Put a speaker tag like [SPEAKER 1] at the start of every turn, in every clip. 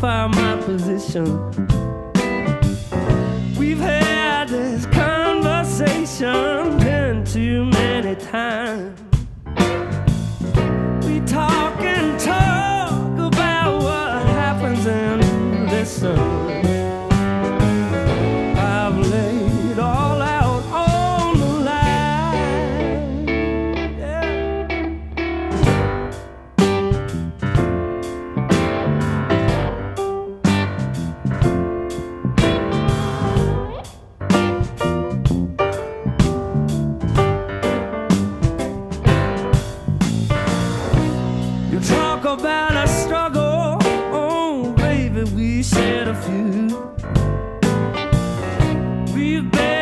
[SPEAKER 1] position. We've had this conversation been too many times. Shared a few. We've been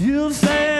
[SPEAKER 1] You've said.